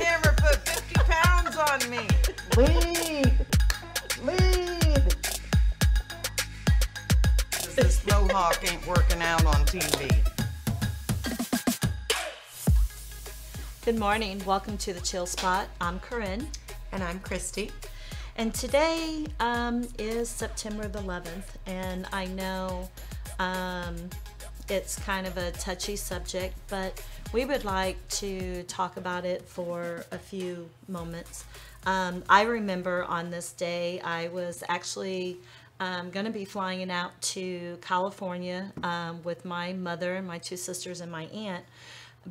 camera put 50 pounds on me. Lead! Lead! This mohawk ain't working out on TV. Good morning. Welcome to the Chill Spot. I'm Corinne. And I'm Christy. And today um, is September the 11th, and I know um, it's kind of a touchy subject, but we would like to talk about it for a few moments. Um, I remember on this day, I was actually um, going to be flying out to California um, with my mother and my two sisters and my aunt,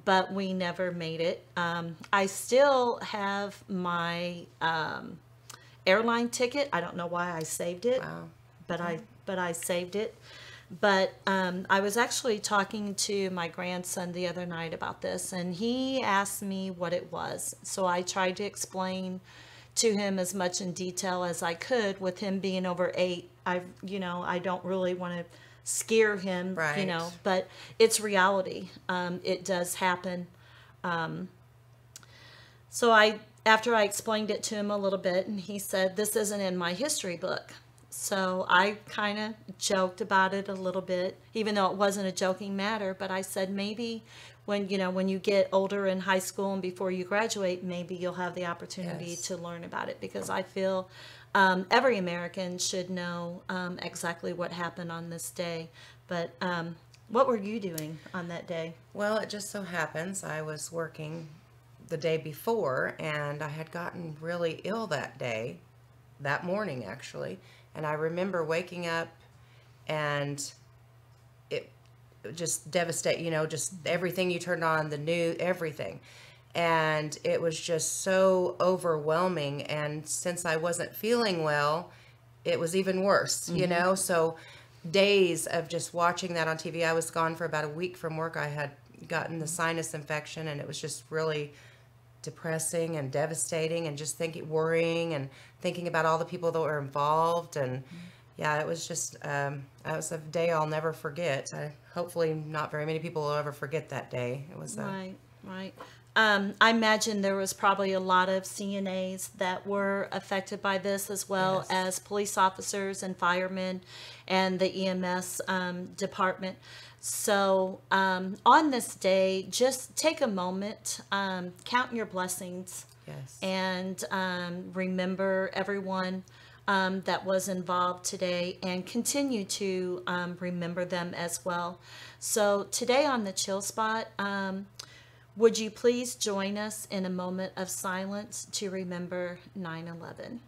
but we never made it. Um, I still have my um, airline ticket. I don't know why I saved it, Wow. but I but I saved it. But um, I was actually talking to my grandson the other night about this, and he asked me what it was. So I tried to explain to him as much in detail as I could. With him being over eight, I you know I don't really want to scare him, you know, but it's reality. Um, it does happen. So I, after I explained it to him a little bit, and he said, "This isn't in my history book." So I kind of joked about it a little bit, even though it wasn't a joking matter. But I said maybe when you know when you get older in high school and before you graduate, maybe you'll have the opportunity Yes. to learn about it because I feel um, every American should know um, exactly what happened on this day. But um, what were you doing on that day? Well, it just so happens I was working the day before and I had gotten really ill that day, that morning actually. And I remember waking up and it just devastate, you know, just everything you turned on, the new everything. And it was just so overwhelming. And since I wasn't feeling well, it was even worse, you mm-hmm. know? So days of just watching that on TV. I was gone for about a week from work. I had gotten the mm-hmm. sinus infection and it was just really depressing and devastating and just thinking worrying and thinking about all the people that were involved. And yeah it was just um that was a day i'll never forget. I, hopefully not very many people will ever forget that day. It was a, Right. Um, I imagine there was probably a lot of CNAs that were affected by this, as well Yes. as police officers and firemen and the EMS um, department. So, um, on this day, just take a moment, um, count your blessings, yes and um, remember everyone um, that was involved today and continue to um, remember them as well. So, today on the Chill Spot, um, would you please join us in a moment of silence to remember 9 11?